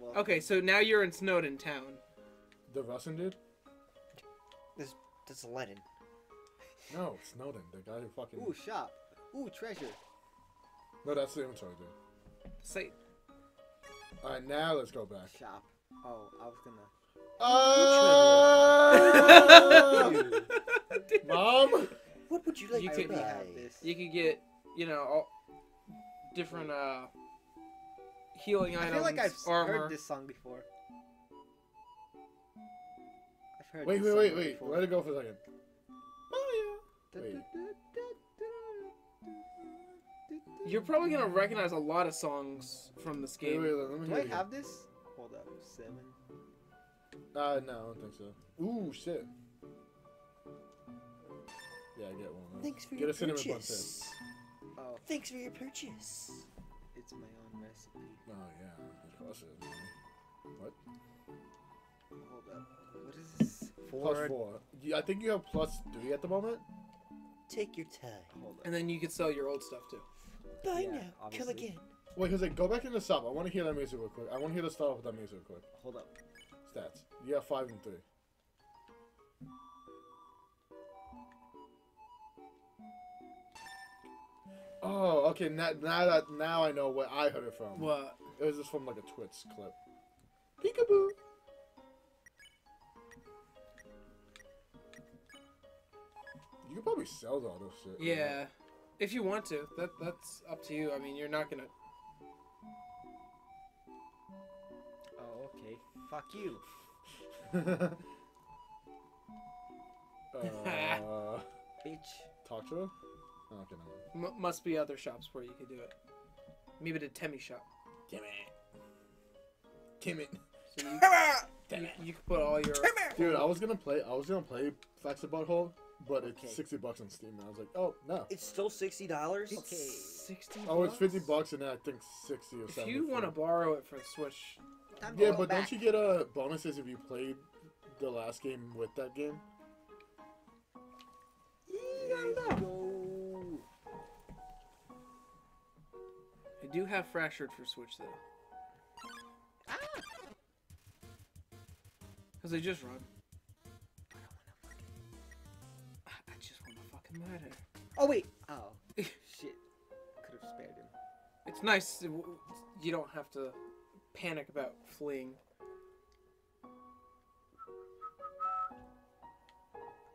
well, Okay, so now you're in Snowdin Town. The Russian dude? This that's Lennon. No, Snowden, the guy who fucking. Ooh, shop. Ooh, treasure. No, that's the inventory dude. Say, All right, now let's go back. Shop. Oh, I was gonna. Oh! Mom. What would you like You I to could- buy? have this. you could get, you know, all different uh healing I feel like I've armor. heard this song before. I've heard Wait, this wait, song wait, wait. before. Let it go for a second. Wait. You're probably gonna recognize a lot of songs from this game. wait, let me Do I it again. have this? Hold up, seven. Uh, no, I don't think so. Ooh, shit. Yeah, I get one. Thanks for Get your a cinnamon bun purchase. Oh, Thanks for your purchase. It's my own recipe. Oh, yeah. Of course it is. What? Hold up. What is this? Plus Four. four. You- I think you have plus three at the moment. Take your time. Hold up. And then you could sell your old stuff too. Buy Yeah, now. Come again. Wait, Jose, go back in the sub. I want to hear that music real quick. I want to hear the start off with that music real quick. Hold up. Stats. You have five and three. Oh, okay. Now, now that now I know where I heard it from. What? It was just from like a Twitch clip. Peekaboo. You could probably sell all this shit. you know? Yeah, if you want to, that that's up to you. I mean, you're not gonna. Oh, okay. Fuck you. uh, Bitch. talk to her. Okay, no. M- must be other shops where you could do it. Maybe the Temmie shop. Damn it. Damn it. So you, Damn you, it. you could put all your. Dude, I was gonna play. I was gonna play Flex the Butthole, but Okay. it's sixty bucks on Steam. And I was like, oh no. It's still sixty dollars. Okay. Sixty. Oh, it's fifty bucks, and then I think sixty or If seventy. you want to borrow it for the Switch, Time to Yeah, go but back. don't you get uh, bonuses if you played the last game with that game? Let's go. I do have Fractured for Switch though, Ah! because they just run. I I just want to fucking murder. Oh wait. Oh. Shit. Could have spared him. It's nice. You don't have to panic about fleeing.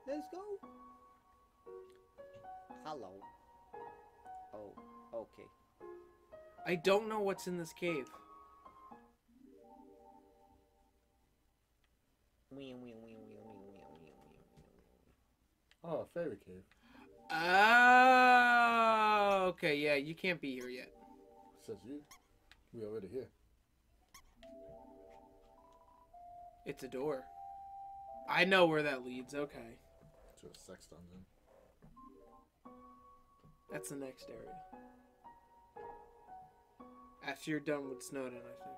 Let's go. Hello. Oh. Okay. I don't know what's in this cave. Oh, fairy cave. Oh, okay. Yeah, you can't be here yet. Says you. We already here. It's a door. I know where that leads. Okay, To a sex dungeon. that's the next area. After you're done with Snowdin, I think.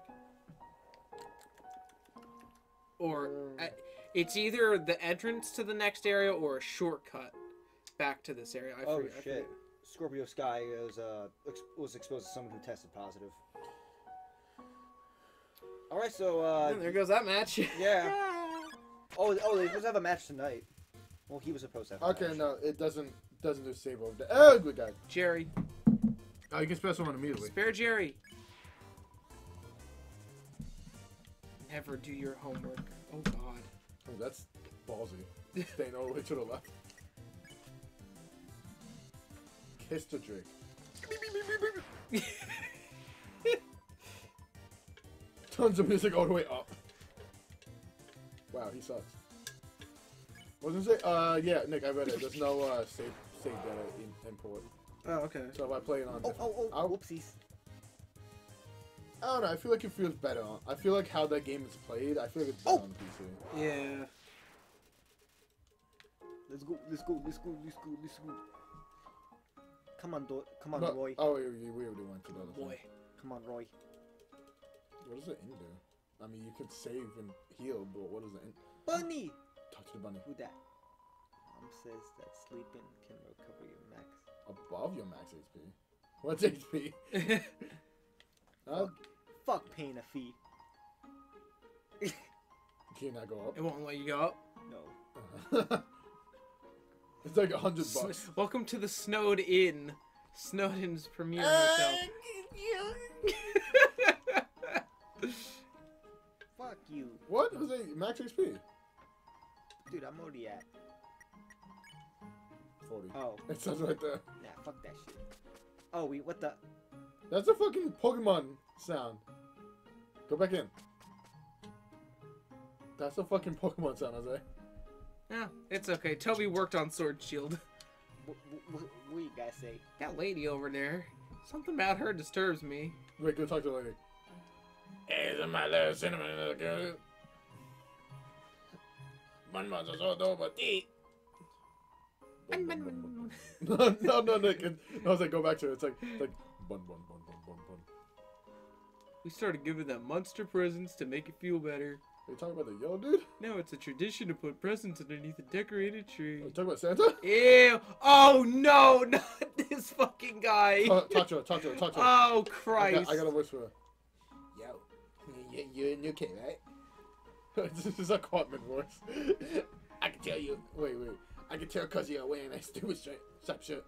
Or I, it's either the entrance to the next area or a shortcut back to this area. I Oh forget- shit! forget. Scorpio Sky was uh ex- was exposed to someone who tested positive. All right, so uh And there goes that match. yeah. Oh, oh, they supposed to have a match tonight. Well, he was supposed to have. A Okay, match. no, it doesn't doesn't do save over the. Oh, good guy. Jerry, Oh, you can spare someone immediately. spare Jerry. Never do your homework. Oh God. Oh, that's ballsy. Staying all the way to the left. Kiss the Drake. Tons of music all the way up. Wow, he sucks. What was I gonna say? Uh, yeah, Nick, I read it. There's no uh, save save data in, import. Oh, okay. So if I play it on, Oh, oh, oh, I'll- whoopsies. I don't know. I feel like it feels better. On, I feel like how that game is played. I feel like it's better Oh! on PC. Yeah. Let's go, let's go, let's go, let's go, let's go. Come on, Do- come on, No- Roy. Oh, we, we we already went to the other thing. Boy. Come on, Roy. What does it in do? I mean, you could save and heal, but what does it in? Bunny. Touch the bunny. Who that? Mom says that sleeping can recover your max. Above your max HP. What's HP? Uh, Fuck paying a fee. Can you not go up? It won't let you go up. No. up? it's like a hundred Sn- bucks. Welcome to the Snowed Inn. Snowdin's premier Uh, hotel. Fuck you. What? Was it max XP? Dude, I'm already at. 40. Oh. It says right there. Nah, fuck that shit. Oh, we what the? That's a fucking Pokemon sound. Go back in. That's a fucking Pokemon sound, Jose. yeah, it's okay. Toby worked on Sword Shield. What, what, what you guys say? That lady over there. Something about her disturbs me. Wait, go talk to the lady. Hey, is my little cinnamon little girl? Bun buns are so dope, but eat. no, no, no, Nick. It, I was like, go back to it. It's like, it's like bun, bun, bun, bun, bun, bun. We started giving them monster presents to make it feel better. Are you talking about the yellow dude? Now it's a tradition to put presents underneath a decorated tree. Are you talking about Santa? Ew! Oh no, not this fucking guy! talk, talk to her, talk to her, talk to her. Oh I, Christ! got, I got a voice for her. Yo, you, you in UK, right? this is a Cartman voice. I can tell you. Wait, wait. I can tell because you're wearing that stupid straight strap shirt.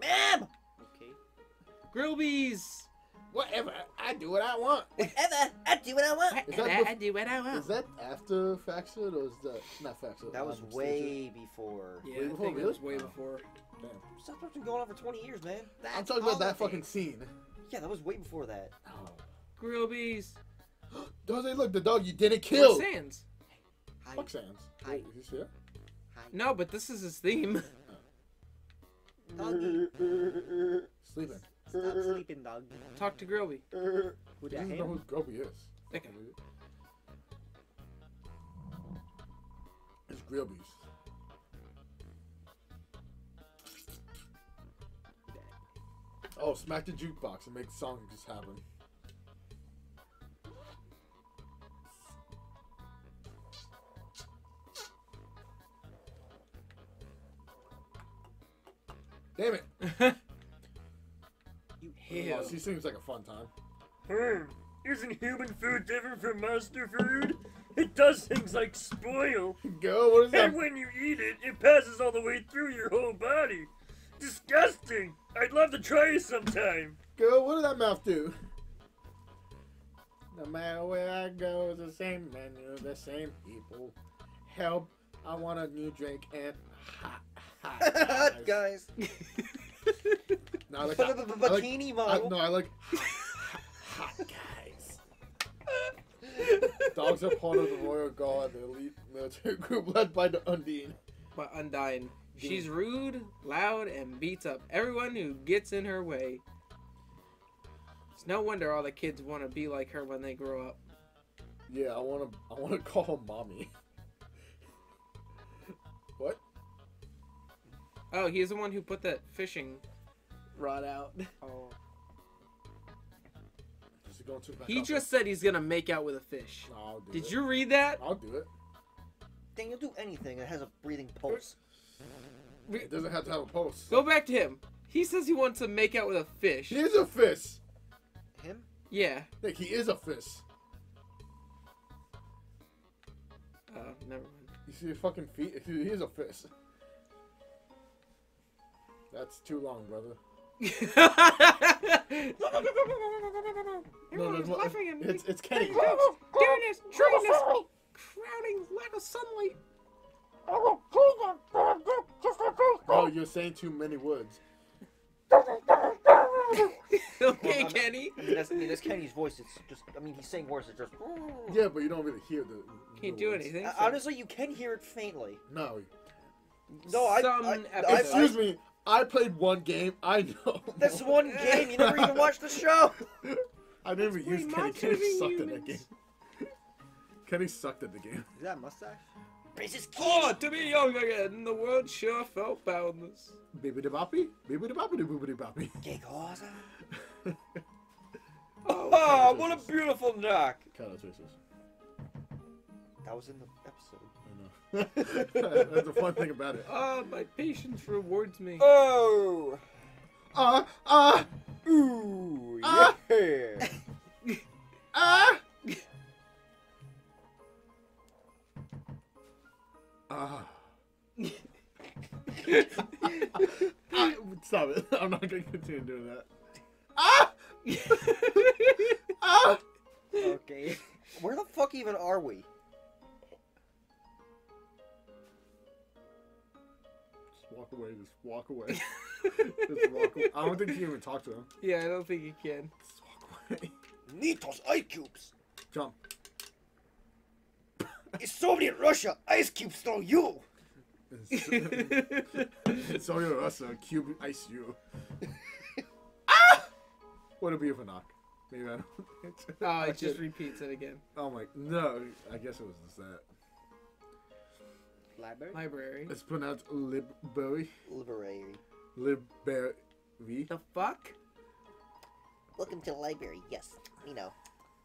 Ma'am! Okay. Grillby's! Whatever. I do what I want. Whatever. I do what I want. Is that I, bef- I do what I want. Is that after Faxit or is that not Faxit? That was way before. Yeah, Way I before, think really? was way before. Damn. South Park's been going on for 20 years, man. I'm That's talking about that fucking scene. Yeah, that was way before that. Oh. Grillby's! Doesn't look the dog you didn't Where's kill. Sans? Hi. Fuck Sans. Hi. Wait, is he here? Hi. No, but this is his theme. Doggy. Sleeping. Stop sleeping, dog. Talk to Grillby. Who He the doesn't know who Gobi is. Okay. It's Grillby's. Oh, smack the jukebox and make the song just happen. Ew. Seems like a fun time. Hmm. Isn't human food different from monster food? It does things like spoil. Go, what is that? And when you eat it, it passes all the way through your whole body. Disgusting! I'd love to try it sometime. Go, what does that mouth do? No matter where I go, it's the same menu, the same people. Help, I want a new drink and hot, hot guys. Guys. No, I like, I like, Bikini I, model. no, I like hot, hot guys. Dogs are part of the Royal Guard, the elite military group led by the Undyne. But Undyne. She's rude, loud, and beats up everyone who gets in her way. It's no wonder all the kids want to be like her when they grow up. Yeah, I wanna, I wanna call her mommy. what? Oh, he's the one who put that fishing rod out. Oh. Is it going too He just said he's gonna make out with a fish. No, I'll do Did it. you read that? I'll do it. Daniel, do anything that has a breathing pulse. It doesn't have to have a pulse. Go back to him. He says he wants to make out with a fish. He is a fish. Him? Yeah. Nick, he is a fish. Oh, never mind. You see his fucking feet? He is a fish. That's too long, brother. No, Everyone's no, no, laughing at me. it's it's Kenny. Doing this, trying this, crowding lack of sunlight. Oh, you're saying too many words. okay, Kenny. I mean, that's, I mean, that's Kenny's voice. It's just, I mean, he's saying words. It's just. Yeah, but you don't really hear the. Can't the do words. anything. Uh, so- honestly, you can hear it faintly. No. No, I. Some I, I, episodes. Excuse me. I played one game. I know. That's one game. You never even watched the show. I never play used Kenny. Kenny and sucked at the game. Kenny sucked at the game. Is that a mustache? Princess Oh, to be young again, the world sure felt boundless. Baby de boppy? Baby de boppy de boopity boppy. Que cosa? Oh, what a beautiful knock. Kind of choices. That was in the episode. I know. That's the fun thing about it. Ah, uh, my patience rewards me. Oh! Ah! Uh, ah! Uh, ooh! Uh, yeah! Ah! Ah. Stop it. I'm not going to continue doing that. Ah! ah! ah! Okay. Where the fuck even are we? Walk away. Just walk away. just walk away. I don't think you can even talk to him. yeah, I don't think you can. Just walk away. Need those ice cubes. Jump. It's Soviet Russia. Ice cubes throw you. It's so you're us, uh, cube ice you. ah! What a beautiful knock. Maybe I don't. oh, it just repeats it again. Oh my. No, I guess it was just that. Library. Library. It's pronounced Libberry. Library. Libberry. The fuck? Welcome to the library. Yes, you know,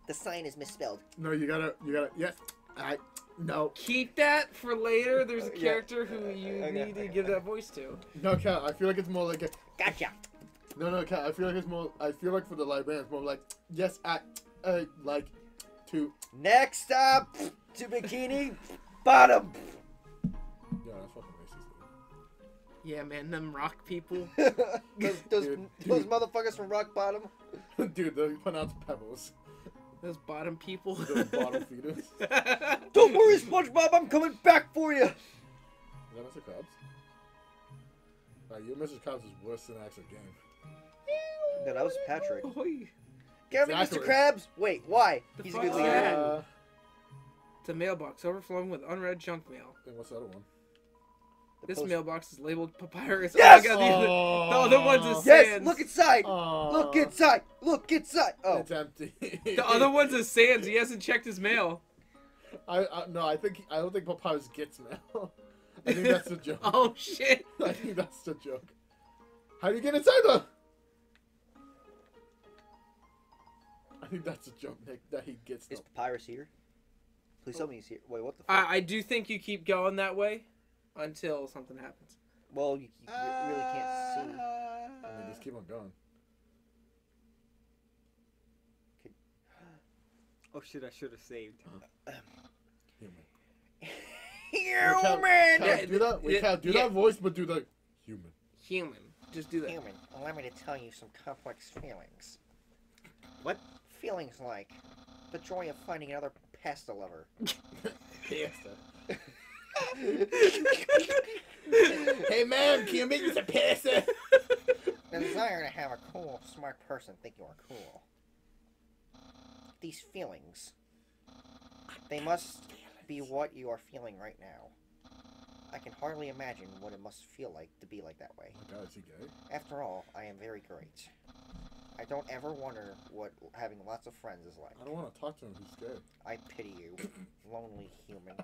the sign is misspelled. No, you gotta. You gotta. Yes. I. No. Keep that for later. There's a Yeah. character who you Okay. need to give that voice to. No, Cat. I feel like it's more like a. Gotcha. No, no, Cat. I feel like it's more. I feel like for the librarian, it's more like. Yes, I. Uh, like. To. Next up to Bikini Bottom. Yeah, man, them rock people. those those, Dude, those dude. motherfuckers from Rock Bottom. Dude, dude they pronounce pebbles. Those bottom people. Those bottom feeders. Don't worry, SpongeBob. I'm coming back for you. that Mr. Krabs? Like, you Mr. Krabs is worse than actual game. No, that was Patrick. Oi. Get me, Mr. Krabs. Wait, why? The He's a good leader. Uh, It's a mailbox overflowing with unread junk mail. and what's the other one? The This post- mailbox is labeled papyrus. Oh yes! Oh god, the, the other one's is Yes, Sans. look inside. Aw. Look inside. Look inside. Oh, It's empty. the other one's is Sans. He hasn't checked his mail. I, I no, I think I don't think Papyrus gets mail. I think that's a joke. Oh shit. I think that's the joke. How do you get inside though? I think that's a joke, Nick. That he gets. is Them. Papyrus here? Please tell oh. me he's here. Wait, what the fuck? I, I do think you keep going that way until something happens. well, you, you re- really can't see. Uh, I mean, just keep on going. Oh shit! I should have saved. Human. Human. Cal, Yeah, do that. Wait, yeah, Cal, do yeah. that voice, but do the human. Human. Just do that. Human. Allow me to tell you some complex feelings. What? Feelings like the joy of finding another pasta lover. hey man, can you make me some pasta? The desire to have a cool, smart person think you are cool. These feelings. They must be what you are feeling right now. I can hardly imagine what it must feel like to be like that way. Oh my god, is he gay? After all, I am very great. I don't ever wonder what having lots of friends is like. I don't want to talk to him. He's gay. I pity you, lonely human.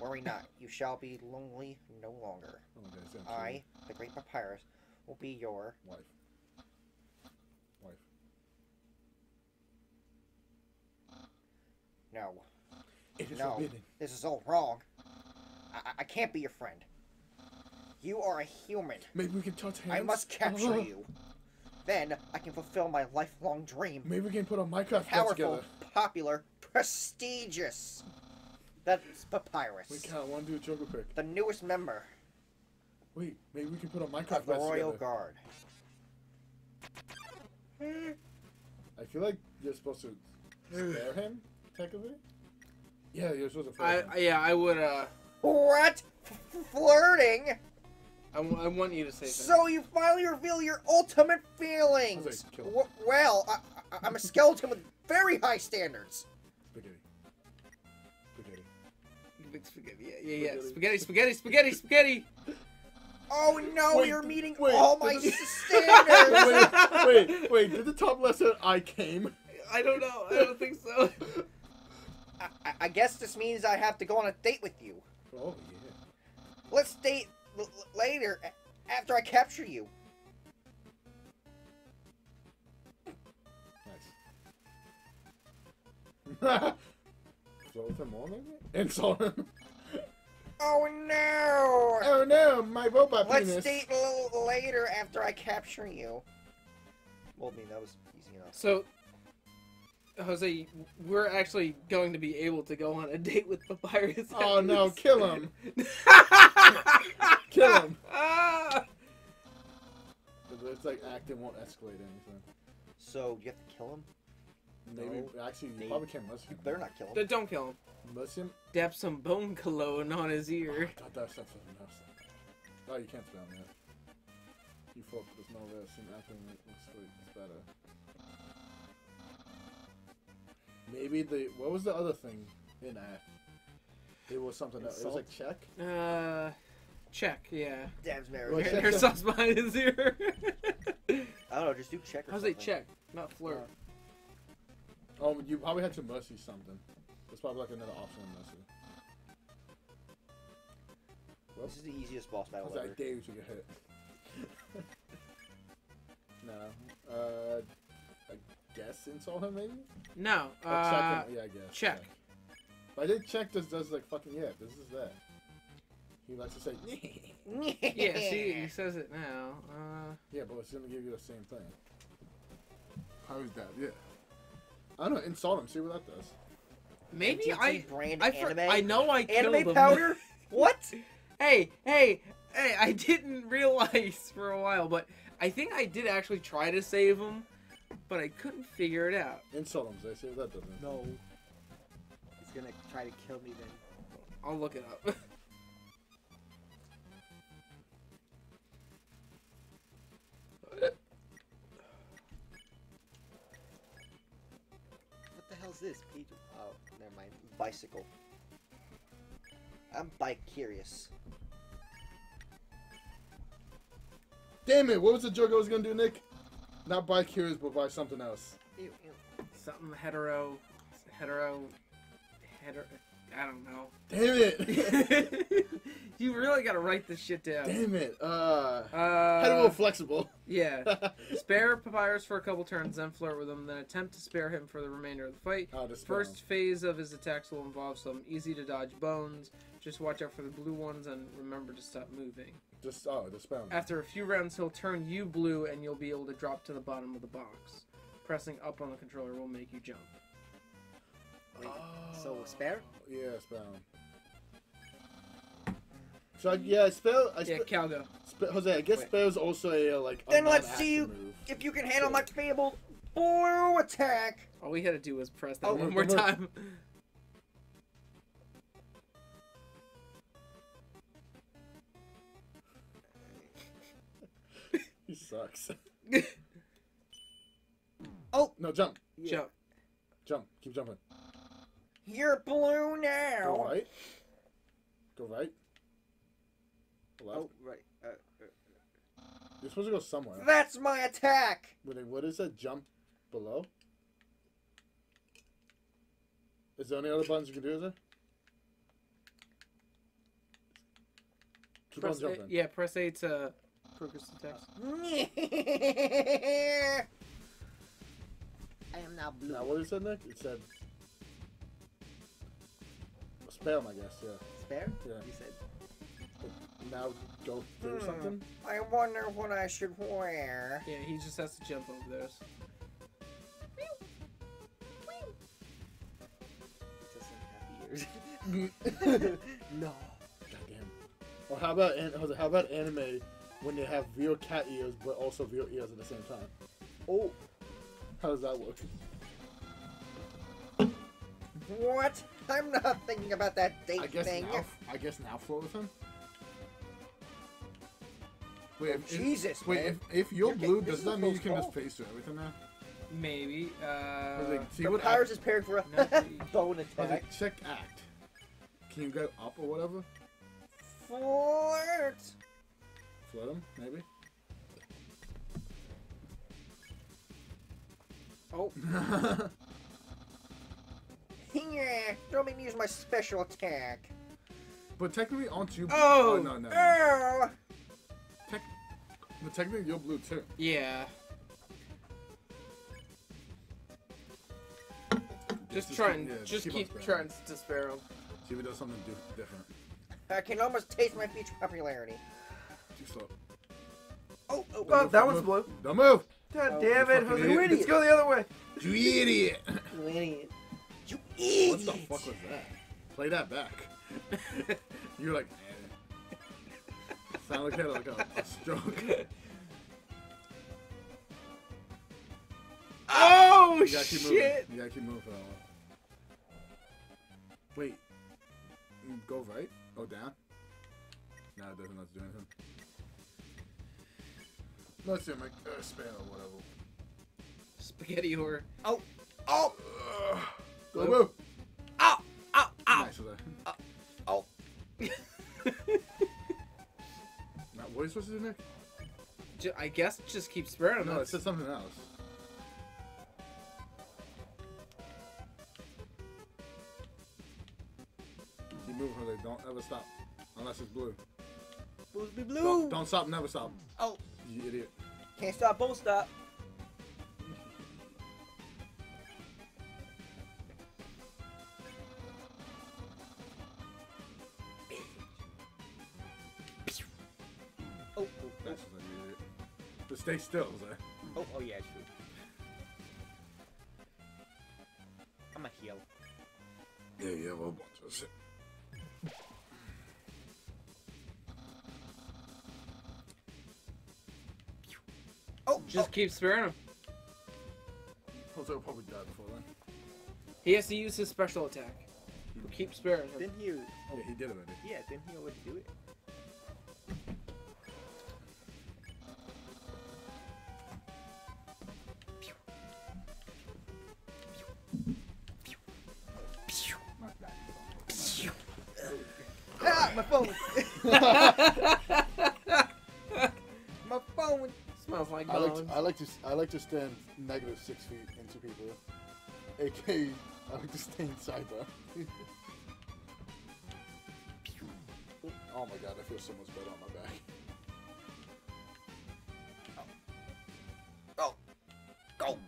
Worry not, you shall be lonely no longer. Oh my god, he's gonna I, the great papyrus, will be your Wife. Wife. no. It is No. forbidden. This is all wrong. I, I- can't be your friend. You are a human. Maybe we can touch hands. I must capture you. Then I can fulfill my lifelong dream. Maybe we can put a Minecraft Powerful, together. popular, prestigious. That's Papyrus. Wait, Cal, I want to do a Joker pick. The newest member Wait, maybe we can put a Minecraft of the Royal together. Guard. I feel like you're supposed to spare him, technically. Yeah, you're supposed to. I, him. I yeah, I would uh What? F- flirting? I, w- I want you to say that. So you finally reveal your ultimate feelings. Sounds like kill. W- well, I, I, I'm a skeleton with very high standards. Big spaghetti. Yeah, yeah, yeah. Spaghetti, spaghetti, spaghetti, spaghetti. Oh no, Wait, you're meeting wait, all my the- standards. wait, wait, wait. Did the top lesson I came? I don't know. I don't think so. I, I- guess this means I have to go on a date with you. Oh yeah. Let's date later after I capture you. Nice. Insult him more maybe? Insult him. Oh no! Oh no, my robot Let's penis. date a little later after I capture you. Well, I mean, that was easy enough. So, Jose, we're actually going to be able to go on a date with Papyrus. Oh no, kill him. Kill him. The but it's like acting won't escalate anything. So you have to kill him. Maybe No, actually you they- probably can't miss You him. better not kill him. Don't kill him. Miss him? Dab some bone cologne on his ear. I thought that was something else. Oh, you can't spell him yet. You thought there's no way seem acting escalate it's better. Maybe the what was the other thing in act? It was something else. It was like check. Uh, check. Yeah. Dab's Well, married. check- There's sauce behind his ear. I don't know. Just do check. Or How's it check? Not flirt. Oh, you probably had to mercy something. There's probably like another option in mercy. This is the easiest boss battle Cause I ever. dare you to get hit. no. Uh, I guess insult him maybe. No. Or Uh, check him. Yeah, I guess. check. But I did check. This does like fucking yeah. This is that. He likes to say yeah. See, he says it now. Uh, yeah, but it's gonna give you the same thing. How is that? Yeah. I don't know. Insult him. See what that does. maybe NTT I. brand I, anime. I know I killed anime him. powder. what? hey, hey, hey! I didn't realize for a while, but I think I did actually try to save him, but I couldn't figure it out. Insult him. Zay. See what that does. No. He's gonna try to kill me then. I'll look it up. Bicycle. I'm bike curious. Damn it! What was the joke I was gonna do, Nick? Not buy cures, but buy something else. Ew, ew. Something hetero, hetero, hetero. I don't know. Damn it! you really gotta write this shit down. Damn it! Uh, Uh, hetero flexible. yeah. Spare Papyrus for a couple turns, then flirt with him, then attempt to spare him for the remainder of the fight. oh, First phase of his attacks will involve some easy to dodge bones. Just watch out for the blue ones and remember to stop moving. Just oh, the spell. After a few rounds, he'll turn you blue and you'll be able to drop to the bottom of the box. Pressing up on the controller will make you jump. Wait, so spare? Yeah, spare. So I, yeah, spell. I Yeah, spe- Calgo. spe- Jose, I guess Wait. spell's also a uh, like. a Then let's see you- Move. If you can handle my fable blue attack. All we had to do was press that Oh, one more look. time. He sucks. Oh. no, jump, Yeah. Jump. jump, keep jumping. You're blue now. Go now. right. Go right. Go left. Oh, right. Uh, uh, You're supposed to go somewhere. That's my attack. Wait, what is that? Jump below. Is there any other buttons you can do? Is there? Keep Press on A, yeah, press A to progress the text. I am now blue. Now, what did it Nick? It said. Spam, I guess, yeah. Spare? Yeah. You said. Now go do Hmm. something. I wonder what I should wear. Yeah, he just has to jump over those. Just happy ears. no. Goddamn. Or how about how about anime when they have real cat ears but also real ears at the same time? Oh, How does that work? What? I'm not thinking about that date I guess thing. now. I guess now float with him. Wait, if, if- Jesus, wait, man. if, if you're You're blue, does that mean you can just call. face through everything now? Maybe. Uh, like, see the what Pirates act, is paired for a bone attack. like, check act. Can you go up or whatever? Flirt. Float him, maybe. Oh. Yeah, don't make me use my special attack. but technically, aren't you? Oh, oh! no, no. no. Oh! Tec- but technically, you're blue too. yeah. Just Just try keep- and yeah, just keep keep trying to spare him. See if it does something different. I can almost taste my future popularity. Too slow. Oh, oh, Don't Oh, that don't one's blue. Don't move! God Oh, damn it, fucking Jose. idiot. Let's go the other way. You idiot! you idiot. You what idiot! the fuck was that? Play that back. You're like. Sound like you had like a, a stroke. Oh You gotta keep moving. shit! You gotta keep moving for that one. Wait. Mm, Go right? Oh, down? No, it doesn't let us do anything. Let's do my uh, span or whatever. Spaghetti horror. Oh! Ugh. Go, go! Ow! Ow! Ow! Nice that. Uh, oh! Now, what are you supposed to do, Nick? Ju- I guess just keep sparing him. No, it said something else. Keep moving, Jose. Don't ever stop. Unless it's blue. To be blue. Don't, don't stop, never stop. Oh! You idiot. Can't stop, won't stop. Still, Jose. oh, oh, yeah, true. I'm a heal. Yeah, yeah, well, just sit. Oh! Just oh. keep sparing him. Jose will probably die before then. He has to use his special attack. Hmm. Keep sparing him. Didn't he? Oh, yeah, he did already. Yeah, didn't he already do it? Like to I like to stand negative six feet into people. AK, I like to stay inside though. oh my god, I feel so much better on my back. Oh, Go!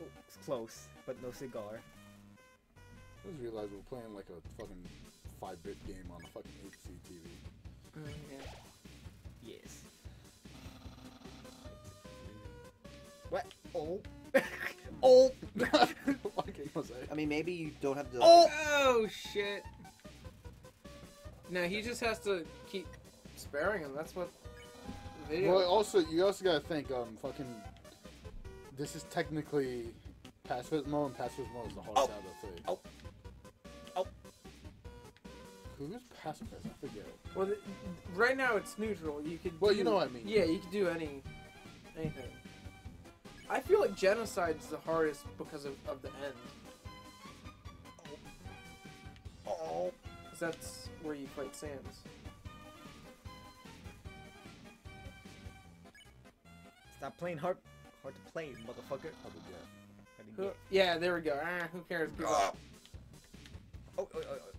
it's close, but no cigar. I just realized we're playing like a fucking five bit game on a fucking HD TV. Oh, mm, yeah. Oh. Oh! what was that? I mean, maybe you don't have to. Oh! Oh shit! No, he just has to keep sparing him. That's what the video. Well, also you also gotta think, um, fucking. This is technically pacifist mode, and pacifist mode is the hardest Oh. out of the three. Oh. Oh. Who's pacifist? I forget. Well, th- right now it's neutral. You could. Well, do- you know what I mean. Yeah, you could do any, anything. I feel like genocide's the hardest because of, of the end, Oh! because that's where you fight Sans. Stop playing hard. Hard to play, motherfucker. I forget. I didn't Who, get- yeah, there we go. Ah, who cares? Give up. Oh, oh, oh, oh. Oh,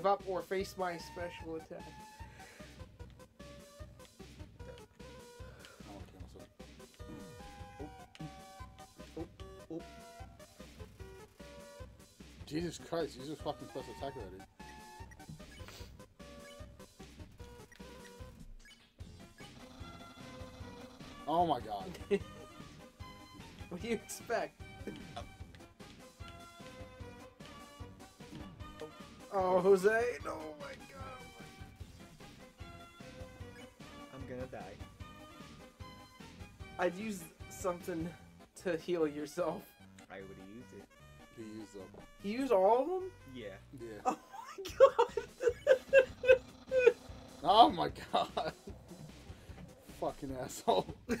Give up or face my special attack. I don't care myself. Oh, oh. Jesus Christ, you just fucking press attack already. Oh my god. What do you expect? Oh, Jose! No, oh oh my God! I'm gonna die. I'd use something to heal yourself. I would have used it. He used them. You use all of them? Yeah. Yeah. Oh my god! Oh my god. Fucking asshole.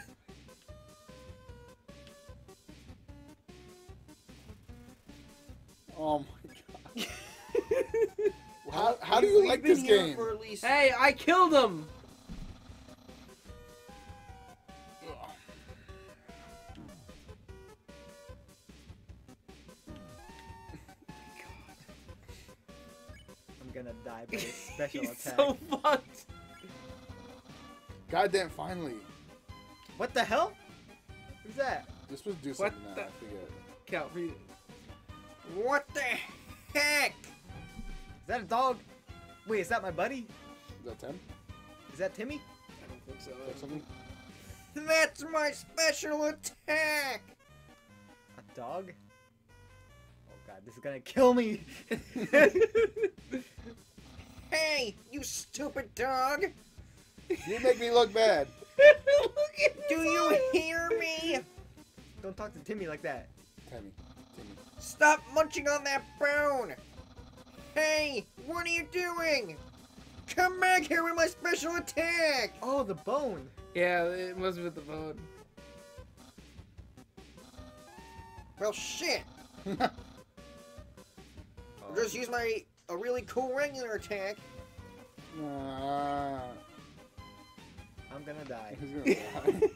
oh my like been this here game? For at least. hey, I killed him! I'm gonna die by a special He's attack. so fucked! Goddamn, finally. What the hell? Who's that? This was do What something now, the- I forget. Count for you. What the heck? Is that a dog? Wait, is that my buddy? Is that 10? Is that Timmy? I don't think so. Is that something? That's my special attack! A dog? Oh god this is gonna kill me. Hey, you stupid dog! You make me look bad. Look at Do his you eyes. hear me? Don't talk to Timmy like that. Timmy, Timmy. Stop munching on that bone! Hey, what are you doing? Come back here with my special attack! Oh, the bone. Yeah, it was with the bone. Well, shit. I'll just use my a really cool regular attack. Ah, I'm gonna die. he's gonna die.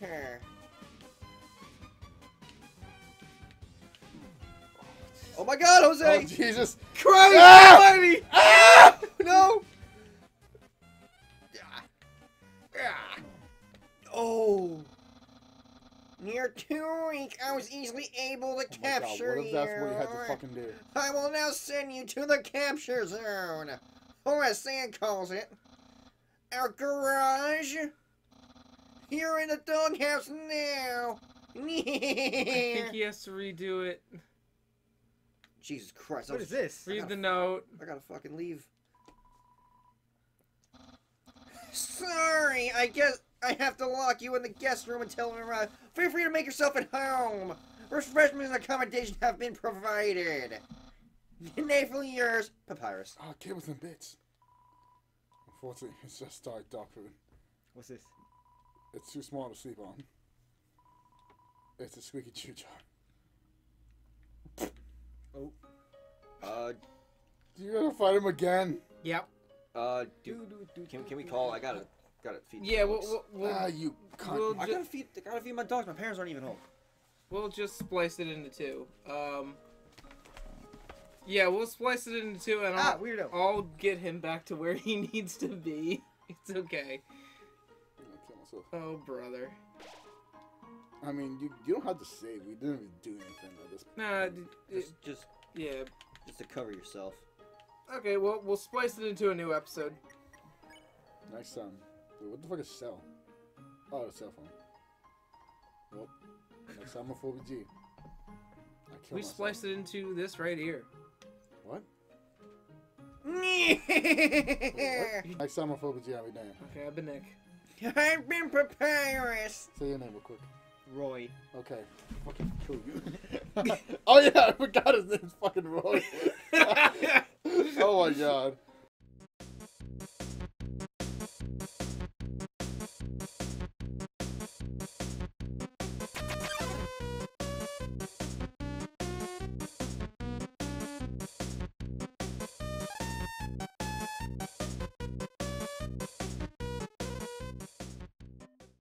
Huh. Oh my god, Jose! oh Jesus! Christ Ah! almighty! Ah! No! Oh! Near too weak, I was easily able to Oh my God, capture what if that's what you had to fucking do? I will now send you to the capture zone, or as Sam calls it, our garage. You're in the doghouse now. I think he has to redo it. Jesus Christ! What is this? Read the note. I gotta fucking leave. Sorry, I guess I have to lock you in the guest room until I arrive. Feel free to make yourself at home. Refreshments and accommodation have been provided. Natively yours, Papyrus. Ah, kid with some bits. Unfortunately, it's just dark dog food. What's this? It's too small to sleep on. It's a squeaky chew jar. Uh, Do You gotta fight him again. Yep. uh, Do, do, do, can, can we call? I gotta, gotta feed. the Yeah, we'll, we'll, we'll, ah, you cunt. we'll I gotta feed, I gotta feed my dogs. My parents aren't even home. we'll just splice it into two. Um. Yeah, we'll splice it into two, and Ah, I'll, weirdo. I'll get him back to where he needs to be. It's okay. I'm gonna kill myself. Oh, brother. I mean, you, you don't have to save. We didn't even do anything at this point. Nah, d- it, Just, just, yeah. just to cover yourself. Okay, well, we'll splice it into a new episode. Next time. Wait, what the fuck is cell? Oh, the cell phone. Well, next time I'm full BG. I kill We myself. spliced it into this right here. What? I've Next time I'm full BG, I'll be damned. Okay, I've been Nick. I've been Papyrus. Say your name real quick. Roy. Okay. Fucking kill you. oh yeah, I forgot his name's fucking Roy. oh my god.